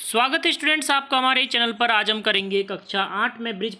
स्वागत है स्टूडेंट्स, आपका हमारे चैनल पर। आज हम करेंगे कक्षा आठ में ब्रिज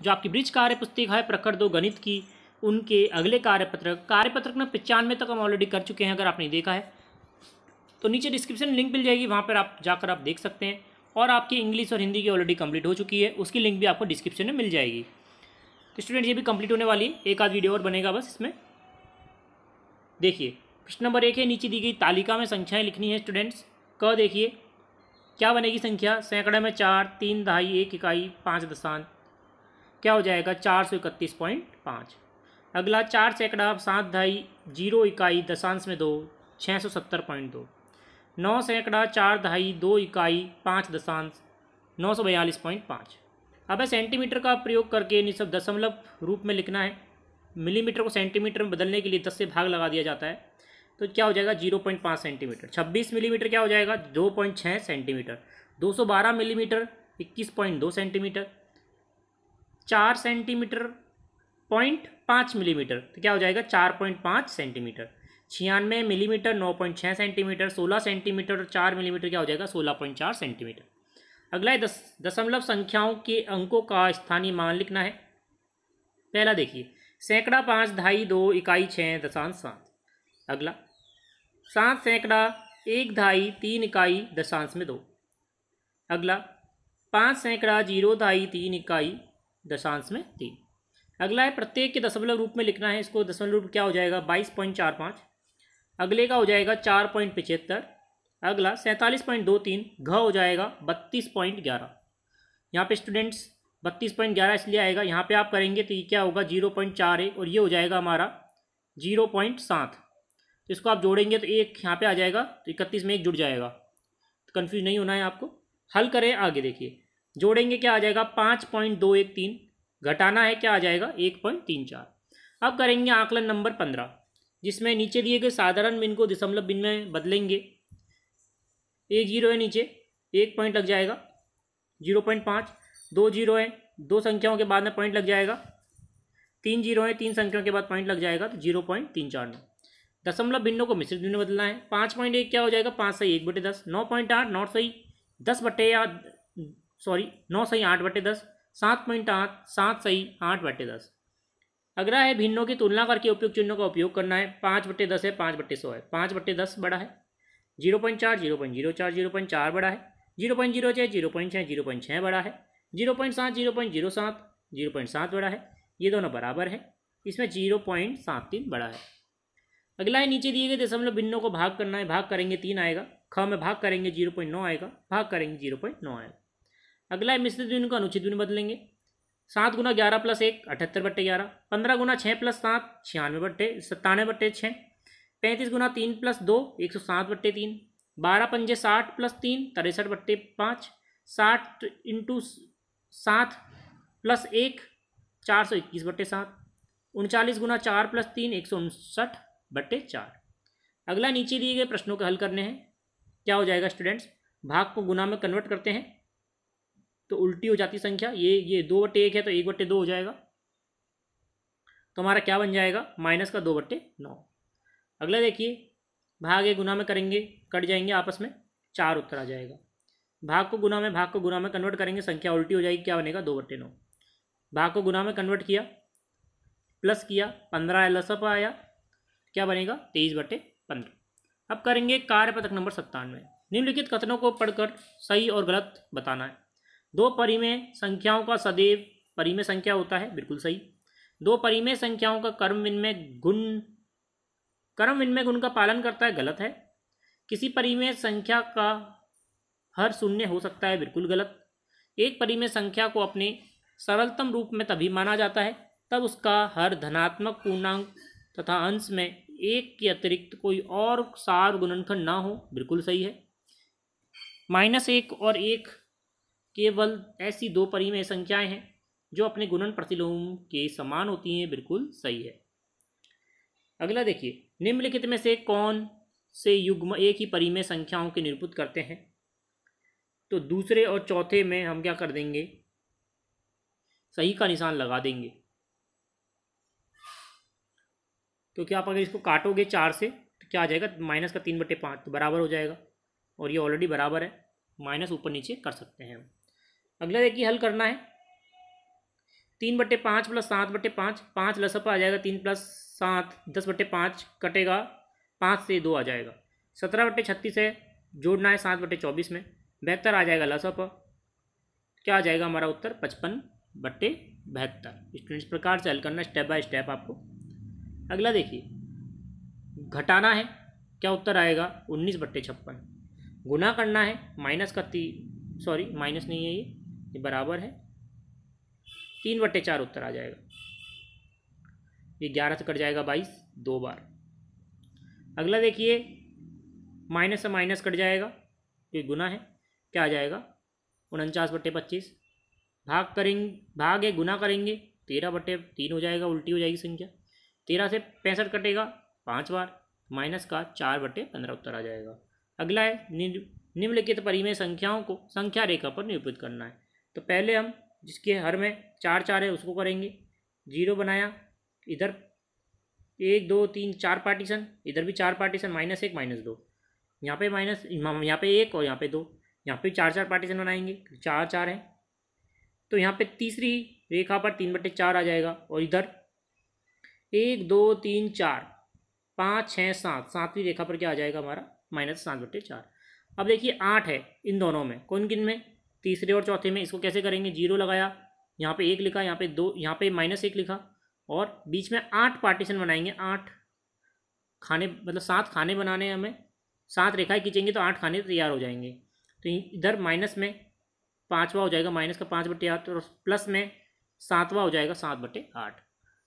जो आपकी ब्रिज कार्य पुस्तिका है, प्रखर दो गणित की, उनके अगले कार्यपत्रक। कार्यपत्रक में पचानवे तक हम ऑलरेडी कर चुके हैं, अगर आपने देखा है। तो नीचे डिस्क्रिप्शन लिंक मिल जाएगी, वहाँ पर आप जाकर आप देख सकते हैं। और आपकी इंग्लिश और हिंदी की ऑलरेडी कंप्लीट हो चुकी है, उसकी लिंक भी आपको डिस्क्रिप्शन में मिल जाएगी। तो स्टूडेंट ये भी कंप्लीट होने वाली है। एक आध वीडियो और बनेगा बस इसमें। देखिए, प्रश्न नंबर एक है, नीचे दी गई तालिका में संख्याएँ लिखनी है स्टूडेंट्स क देखिए क्या बनेगी संख्या? सैकड़े में चार, तीन, दहाई, एक, इकाई, पाँच दशांश क्या हो जाएगा? चार सौ इकतीस पॉइंट पाँच। अगला, चार सैकड़ा, सात, दहाई, ज़ीरो, इकाई दशांश में दो छः सौ सत्तर पॉइंट दो। नौ सैकड़ा, चार, दहाई, दो, इकाई, पाँच दशांश नौ सौ बयालीस पॉइंट पाँच। अब सेंटीमीटर का प्रयोग करके इन सब दशमलव रूप में लिखना है। मिलीमीटर को सेंटीमीटर में बदलने के लिए दस से भाग लगा दिया जाता है। तो क्या हो जाएगा ज़ीरो पॉइंट पाँच सेंटीमीटर। छब्बीस मिलीमीटर क्या हो जाएगा? दो पॉइंट छः सेंटीमीटर। दो सौ बारह मिलीमीटर, इक्कीस पॉइंट दो सेंटीमीटर। चार सेंटीमीटर, पॉइंट पाँच मिलीमीटर तो क्या हो जाएगा? चार पॉइंट पाँच सेंटीमीटर। छियानवे मिलीमीटर, नौ पॉइंट छः सेंटीमीटर। सोलह सेंटीमीटर और चार मिलीमीटर क्या हो जाएगा? सोलह पॉइंट चार सेंटीमीटर। अगला है दस, दशमलव संख्याओं के अंकों का स्थानीय मान लिखना है। पहला देखिए, सैकड़ा पाँच, ढाई, दो, इकाई छः दशांश सात। अगला। सात सैकड़ा, एक ढाई तीन इकाई, दशांश में दो। अगला। पाँच सैकड़ा, ज़ीरो ढाई तीन इकाई, दशांश में तीन। अगला है, प्रत्येक के दशमलव रूप में लिखना है, इसको दशमलव रूप क्या हो जाएगा? बाईस पॉइंट चार पाँच। अगले का हो जाएगा चार पॉइंट पचहत्तर। अगला, सैंतालीस पॉइंट दो तीन, घ हो जाएगा बत्तीस पॉइंट ग्यारह। यहाँ पे स्टूडेंट्स बत्तीस पॉइंट ग्यारह इसलिए आएगा। यहाँ पे आप करेंगे तो ये क्या होगा? ज़ीरो पॉइंट चार एक, और ये हो जाएगा हमारा ज़ीरो पॉइंट सात। इसको आप जोड़ेंगे तो एक यहाँ पे आ जाएगा तो इकतीस में एक जुड़ जाएगा। तो कन्फ्यूज़ नहीं होना है आपको। हल करें आगे देखिए। जोड़ेंगे क्या आ जाएगा? पाँच पॉइंट दो एक तीन। घटाना है क्या आ जाएगा? एक पॉइंट तीन चार। अब करेंगे आकलन नंबर पंद्रह, जिसमें नीचे दिए गए साधारण बिन को दशमलव बिन में बदलेंगे। एक ज़ीरो है नीचे, एक पॉइंट लग जाएगा। ज़ीरो पॉइंट पाँच, दो ज़ीरो है, दो संख्याओं के बाद में पॉइंट लग जाएगा। तीन ज़ीरो है, तीन संख्याओं के बाद पॉइंट लग जाएगा तो ज़ीरो पॉइंट तीन चार नौ। दशमलव भिन्नों को मिश्रित भिन्न बदलना है पाँच पॉइंट एक क्या हो जाएगा पाँच सही एक बटे दस नौ पॉइंट आठ नौ सही दस बटे या सॉरी नौ सही आठ बटे दस सात पॉइंट आठ सात सही आठ बटे दस अगला है भिन्नों की तुलना करके उपयुक्त चिन्हों का उपयोग करना है पाँच बटे दस है पाँच बटे सौ है पाँच बटे दस बड़ा है ज़ीरो पॉइंट चार ज़ीरो पॉइंट ज़ीरो चार ज़ीरो पॉइंट चार बड़ा है ज़ीरो पॉइंट ज़ीरो छः ज़ीरो पॉइंट छः ज़ीरो पॉइंट छः बड़ा है ज़ीरो पॉइंट सात ज़ीरो पॉइंट ज़ीरो सात ज़ीरो पॉइंट सात बड़ा है ये दोनों बराबर है इसमें ज़ीरो पॉइंट सात तीन बड़ा है अगला है, नीचे दिए गए दशमलव भिन्नों को भाग करना है, भाग करेंगे तीन आएगा। ख में भाग करेंगे ज़ीरो पॉइंट नौ आएगा, भाग करेंगे ज़ीरो पॉइंट नौ आएगा। अगला है, मिश्रित भिन्न को अनुचित भिन्न बदलेंगे। सात गुना ग्यारह प्लस एक, अठहत्तर बट्टे ग्यारह। पंद्रह गुना छः प्लस सात, छियानवे बट्टे, सत्तानवे बट्टे छः पैंतीस गुना तीन प्लस दो, एक सौ सात बट्टे तीन। बारह पंजे साठ प्लस तीन, तिरसठ बट्टे पाँच। साठ इंटू सात प्लस एक, चार सौ इक्कीस बट्टे सात। उनचालीस गुना चार प्लस तीन, एक सौ उनसठ। बट्टे चार। अगला नीचे दिए गए प्रश्नों के हल करने हैं। क्या हो जाएगा स्टूडेंट्स भाग को गुना में कन्वर्ट करते हैं। तो उल्टी हो जाती संख्या। ये ये दो बट्टे एक है तो एक बट्टे दो हो जाएगा। तो हमारा क्या बन जाएगा? माइनस का दो बट्टे नौ। अगला देखिए। भाग एक गुना में करेंगे, कट जाएँगे आपस में, चार उत्तर आ जाएगा। भाग को गुना में, भाग को गुना में कन्वर्ट करेंगे, संख्या उल्टी हो जाएगी, क्या बनेगा? दो बट्टे नौ। भाग को गुना में कन्वर्ट किया प्लस किया, पंद्रह लसप आया क्या बनेगा? तेईस बटे पंद्रह। अब करेंगे कार्यपत्रक नंबर सत्तानवे। निम्नलिखित कथनों को पढ़कर सही और गलत बताना है। दो परिमेय संख्याओं का सदैव परिमेय संख्या होता है, बिल्कुल सही। दो परिमेय संख्याओं का कर्म विनिमय गुण, कर्म विनिमय गुण का पालन करता है, गलत है। किसी परिमेय संख्या का हर शून्य हो सकता है, बिल्कुल गलत। एक परिमेय संख्या को अपने सरलतम रूप में तभी माना जाता है, तब उसका हर धनात्मक पूर्णांक तथा अंश में एक के अतिरिक्त कोई और सार गुणनखंड ना हो, बिल्कुल सही है। माइनस एक और एक केवल ऐसी दो परिमेय संख्याएँ हैं, जो अपने गुणन प्रतिलोम के समान होती हैं, बिल्कुल सही है। अगला देखिए, निम्नलिखित में से कौन से युग्म एक ही परिमेय संख्याओं के निरूपित करते हैं? तो दूसरे और चौथे में हम क्या कर देंगे? सही का निशान लगा देंगे। तो क्या आप अगर इसको काटोगे चार से तो क्या आ जाएगा? माइनस का तीन बटे पाँच तो बराबर हो जाएगा। और ये ऑलरेडी बराबर है। माइनस ऊपर नीचे कर सकते हैं अगला देखिए, हल करना है। तीन बटे पाँच प्लस सात बटे पाँच पाँच लसअप आ जाएगा तीन प्लस सात, दस बटे पाँच कटेगा, पाँच से दो आ जाएगा। सत्रह बटे छत्तीस है, जोड़ना है सात बटे चौबीस में बेहतर आ जाएगा लसअप क्या आ जाएगा हमारा उत्तर? पचपन बट्टे बहत्तर। स्टूडेंट इस प्रकार से हल करना स्टेप बाय स्टेप आपको। अगला देखिए। घटाना है, क्या उत्तर आएगा? उन्नीस बट्टे छप्पन। गुना करना है, माइनस का ती, सॉरी, माइनस नहीं है ये ये बराबर है। तीन बट्टे चार उत्तर आ जाएगा। ये ग्यारह से कट जाएगा बाईस, दो बार। अगला देखिए, माइनस से माइनस कट जाएगा, ये गुना है, क्या आ जाएगा? उनचास बट्टे पच्चीस। भाग करेंगे, भाग है गुना करेंगे, तेरह बट्टे, तीन हो जाएगा, उल्टी हो जाएगी संख्या। तेरह से पैंसठ कटेगा, पाँच बार, माइनस का चार बटे पंद्रह उत्तर आ जाएगा। अगला है निम्नलिखित परिमेय संख्याओं को, संख्या रेखा पर निरूपित करना है। तो पहले हम जिसके हर में चार चार है, उसको करेंगे। ज़ीरो बनाया, इधर एक, दो, तीन, चार पार्टीशन, इधर भी चार पार्टीशन, माइनस एक, माइनस दो। यहाँ पे माइनस यहाँ पे एक और यहाँ पे दो। यहाँ पे चार चार पार्टीशन बनाएँगे, चार चार हैं। तो यहाँ पे तीसरी रेखा पर तीन बटे चार आ जाएगा, और इधर एक, दो, तीन, चार। पाँच छः सात। सातवीं रेखा पर क्या आ जाएगा हमारा? माइनस सात बट्टे चार। अब देखिए, आठ है इन दोनों में। कौन किन में? तीसरे और चौथे में। इसको कैसे करेंगे? ज़ीरो लगाया। यहाँ पे एक लिखा, यहाँ पे दो, यहाँ पे माइनस एक लिखा। और बीच में आठ पार्टीशन बनाएँगे, आठ। खाने मतलब सात खाने बनाने हैं हमें। सात रेखाएँ खींचेंगे तो आठ खाने तैयार हो जाएँगे। तो इधर माइनस में पाँचवा हो जाएगा। माइनस का पाँच बट्टे आठ और प्लस में सातवां हो जाएगा सात बट्टे आठ।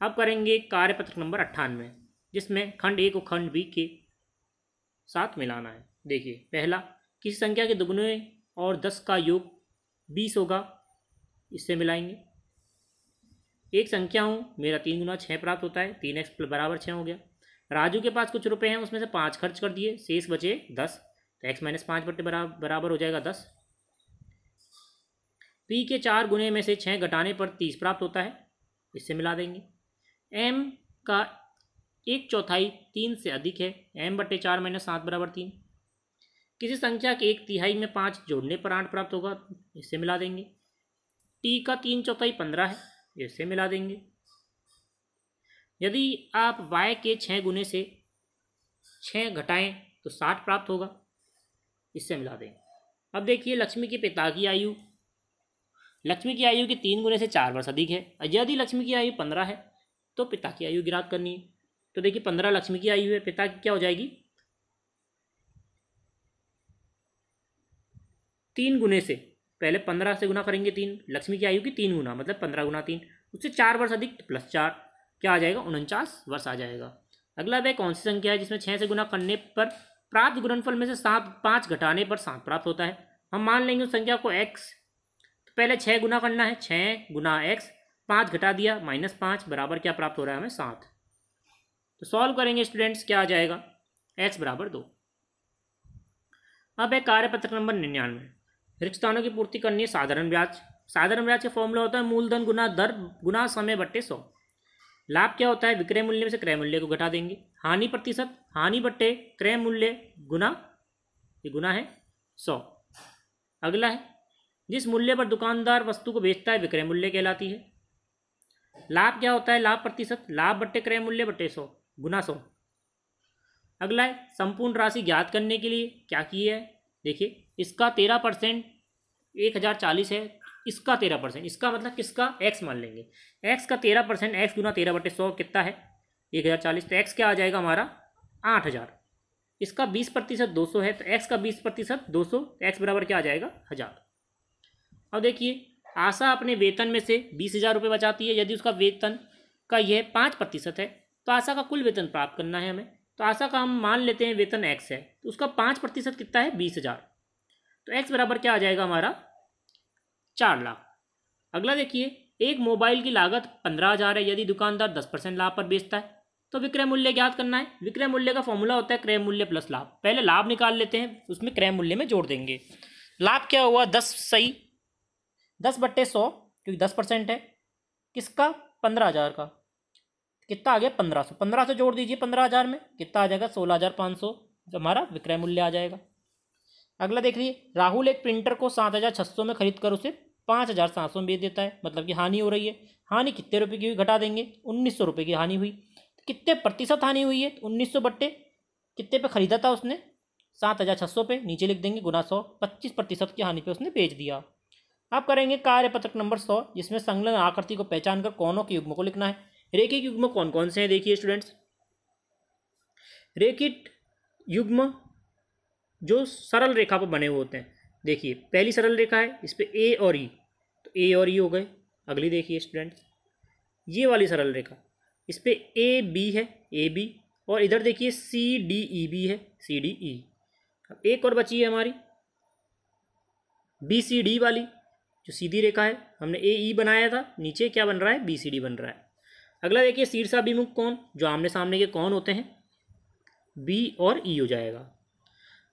अब करेंगे कार्यपत्र नंबर अट्ठानवे, जिसमें खंड ए को खंड बी के साथ मिलाना है। देखिए, पहला, किसी संख्या के दुगुने और दस का योग बीस होगा, इससे मिलाएँगे। एक संख्या हूँ, मेरा तीन गुना छः प्राप्त होता है, तीन एक्स बराबर छः हो गया। राजू के पास कुछ रुपए हैं, उसमें से पाँच खर्च कर दिए, शेष बचे दस तो एक्स माइनस पाँच बट्टे बराबर बराबर हो जाएगा दस। पी के चार गुने में से छः घटाने पर तीस प्राप्त होता है, इससे मिला देंगे। एम का एक चौथाई तीन से अधिक है। एम बटे चार माइनस सात बराबर तीन। किसी संख्या के एक तिहाई में पाँच जोड़ने पर आठ प्राप्त होगा, इससे मिला देंगे। टी का तीन चौथाई पंद्रह है, इससे मिला देंगे। यदि आप y के छः गुने से छः घटाएँ तो साठ प्राप्त होगा, इससे मिला देंगे। अब देखिए, लक्ष्मी के पिता की आयु। लक्ष्मी की आयु के तीन गुने से चार वर्ष अधिक है। यदि लक्ष्मी की आयु पंद्रह है तो पिता की आयु गिरात करनी है। तो देखिए, पंद्रह लक्ष्मी की आयु है, पिता की क्या हो जाएगी? तीन गुने से, पहले पंद्रह से गुना करेंगे तीन, लक्ष्मी की आयु की तीन गुना मतलब पंद्रह गुना तीन, उससे चार वर्ष अधिक प्लस चार, क्या आ जाएगा? उनचास वर्ष आ जाएगा। अगला वह कौन सी संख्या है जिसमें छः से गुना करने पर प्राप्त गुणनफल में से सात, पाँच घटाने पर सात प्राप्त होता है? हम मान लेंगे उस संख्या को एक्स तो पहले छः गुना करना है छः गुना एक्स पाँच घटा दिया, माइनस पाँच, बराबर क्या प्राप्त हो रहा है हमें? सात। तो सॉल्व करेंगे स्टूडेंट्स क्या आ जाएगा? एक्स बराबर दो। अब है कार्यपत्र नंबर निन्यानवे। रिक्त स्थानों की पूर्ति करनी है, साधारण ब्याज। साधारण ब्याज का फॉर्मूला होता है मूलधन गुना दर गुना समय बट्टे सौ। लाभ क्या होता है? विक्रय मूल्य में से क्रय मूल्य को घटा देंगे। हानि प्रतिशत, हानि बट्टे क्रय मूल्य गुना, ये गुना है सौ। अगला है, जिस मूल्य पर दुकानदार वस्तु को बेचता है, विक्रय मूल्य कहलाती है। लाभ क्या होता है? लाभ प्रतिशत, लाभ बट्टे क्रय मूल्य बट्टे सौ, गुना सौ। अगला है, संपूर्ण राशि ज्ञात करने के लिए क्या किए है? देखिए, इसका तेरह परसेंट एक हज़ार चालीस है, इसका तेरह परसेंट, इसका मतलब किसका? एक्स मान लेंगे। एक्स का तेरह परसेंट एक्स गुना तेरह बटे सौ कितना है? एक हज़ार चालीस तो एक्स क्या आ जाएगा हमारा? आठ हज़ार। इसका बीस प्रतिशत दो सौ है तो एक्स का बीस प्रतिशत दो सौ एक्स बराबर क्या आ जाएगा? हज़ार। अब देखिए आशा अपने वेतन में से बीस हज़ार रुपये बचाती है। यदि उसका वेतन का यह पाँच प्रतिशत है तो आशा का कुल वेतन प्राप्त करना है हमें। तो आशा का हम मान लेते हैं वेतन एक्स है तो उसका पाँच प्रतिशत कितना है? बीस हज़ार। तो एक्स बराबर क्या आ जाएगा हमारा? चार लाख। अगला देखिए, एक मोबाइल की लागत पंद्रह हज़ार है। यदि दुकानदार दस परसेंट लाभ पर बेचता है तो विक्रय मूल्य ज्ञात करना है। विक्रय मूल्य का फॉर्मूला होता है क्रय मूल्य प्लस लाभ। पहले लाभ निकाल लेते हैं, उसमें क्रय मूल्य में जोड़ देंगे। लाभ क्या हुआ? दस सही। दस बट्टे सौ, क्योंकि दस परसेंट है, किसका? पंद्रह हज़ार का। कितना आ गया? पंद्रह सौ। पंद्रह सौ जोड़ दीजिए पंद्रह हज़ार में, कितना आ जाएगा? सोलह हज़ार पाँच सौ हमारा विक्रय मूल्य आ जाएगा। अगला देख लीजिए, राहुल एक प्रिंटर को सात हज़ार छः सौ में खरीद कर उसे पाँच हज़ार सात सौ में बेच देता है। मतलब कि हानि हो रही है। हानि कितने रुपये की हुई? घटा देंगे। उन्नीस सौ रुपये की हानि हुई। तो कितने प्रतिशत हानि हुई है? उन्नीस सौ बट्टे। कितने पे खरीदा था उसने? सात हज़ार छः सौ पे। नीचे लिख देंगे गुना सौ। पच्चीस प्रतिशत की हानि पे उसने बेच दिया। अब करेंगे कार्यपत्रक नंबर सौ, जिसमें संलग्न आकृति को पहचान कर कौनों के युग्म को लिखना है। रेखिक युग्म कौन कौन से हैं? देखिए स्टूडेंट्स रेखित युग्म जो सरल रेखा पर बने हुए होते हैं। देखिए, पहली सरल रेखा है, इस पर ए और ई तो ए और ई हो गए। अगली देखिए स्टूडेंट्स ये वाली सरल रेखा। इस पर ए बी है ए बी और इधर देखिए सी डी ई बी है सी डी ई अब एक और बची है हमारी। बी सी डी वाली। जो सीधी रेखा है, हमने ए ई बनाया था, नीचे क्या बन रहा है? बी सी डी बन रहा है। अगला देखिए शीर्षाभिमुख कौन? जो आमने सामने के कौन होते हैं? बी और ई हो जाएगा।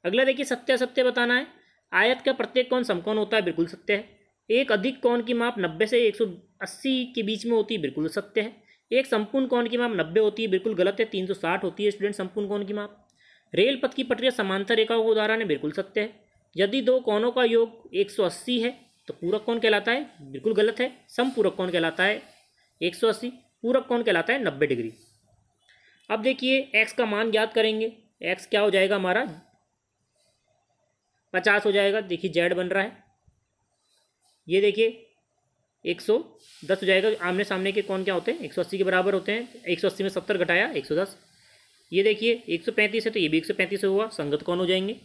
अगला देखिए, सत्य सत्य बताना है। आयत का प्रत्येक कौन, समकौन होता है? बिल्कुल सत्य है। एक अधिक कौन की माप नब्बे से एक सौ अस्सी के बीच में होती है? बिल्कुल सत्य है। एक संपूर्ण कौन की माप नब्बे होती है? बिल्कुल गलत है। तीन सौ साठ होती है स्टूडेंट संपूर्ण कौन की माप। रेल पथ की पटरिया समांतर रेखाओं का उदाहरण है। बिल्कुल सत्य है। यदि दो कोनों का योग एक सौ अस्सी है तो पूरक कौन कहलाता है? बिल्कुल गलत है। सम पूरक कौन कहलाता है? एक सौ अस्सी। पूरक कौन कहलाता है? नब्बे डिग्री। अब देखिए एक्स का मान ज्ञात करेंगे। एक्स क्या हो जाएगा हमारा? पचास हो जाएगा। देखिए जेड बन रहा है। ये देखिए, एक सौ दस हो जाएगा। आमने सामने के कौन क्या होते हैं? एक सौ अस्सी के बराबर होते हैं। एक सौ अस्सी में सत्तर घटाया, एक सौ दस। ये देखिए, एक सौ पैंतीस है तो ये भी एक सौ पैंतीस हुआ। संगत कौन हो जाएँगे?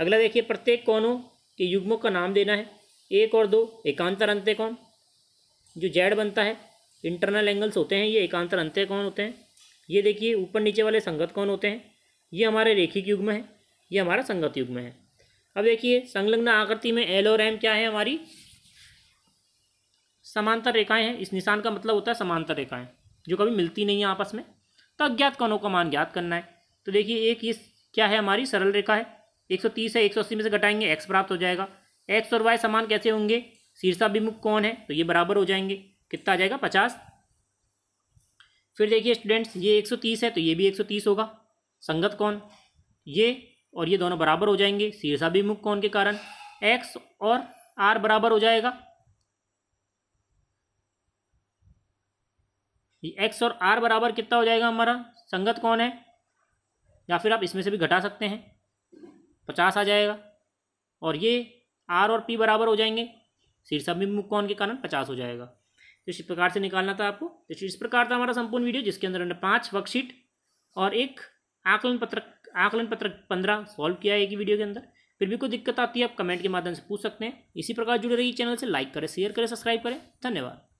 अगला देखिए, प्रत्येक कौनों के युग्मों का नाम देना है। एक और दो, एकांतर अंत्य कौन? जो जेड बनता है इंटरनल एंगल्स होते हैं, ये एकांतर अंत्य कौन होते हैं? ये देखिए, ऊपर नीचे वाले संगत कौन होते हैं? ये हमारे रेखिक युग में है, ये हमारा संगत युग में है। अब देखिए, संलग्न आकृति में एल और एम क्या है हमारी? समांतर रेखाएँ हैं, इस निशान का मतलब होता है समांतर रेखाएँ, जो कभी मिलती नहीं है आपस में। तो अज्ञात कौनों का मान ज्ञात करना है। तो देखिए, एक ये क्या है हमारी? सरल रेखा है 130 है 180 में से घटाएँगे एक्स प्राप्त हो जाएगा। एक्स और वाई समान कैसे होंगे? शीर्षाभिमुख कौन है? तो ये बराबर हो जाएँगे। कितना आ जाएगा? पचास। फिर देखिए स्टूडेंट्स ये 130 है तो ये भी 130 होगा। संगत कौन? ये और ये दोनों बराबर हो जाएँगे। शीर्षाभिमुख कौन के कारण? एक्स और आर बराबर हो जाएगा। एक्स और आर बराबर कितना हो जाएगा हमारा? संगत कौन है? या फिर आप इसमें से भी घटा सकते हैं। पचास आ जाएगा। और ये आर और पी बराबर हो जाएँगे। शीर्षाभिमुख कौन के कारण पचास हो जाएगा। तो इस प्रकार से निकालना था आपको। तो इस प्रकार था हमारा संपूर्ण वीडियो, जिसके अंदर हमने पाँच वर्कशीट और एक आकलन पत्रक आकलन पत्रक पंद्रह सॉल्व किया है एक ही वीडियो के अंदर। फिर भी कोई दिक्कत आती है, आप कमेंट के माध्यम से पूछ सकते हैं। इसी प्रकार जुड़े रहिए चैनल से लाइक करें शेयर करें सब्सक्राइब करें। धन्यवाद।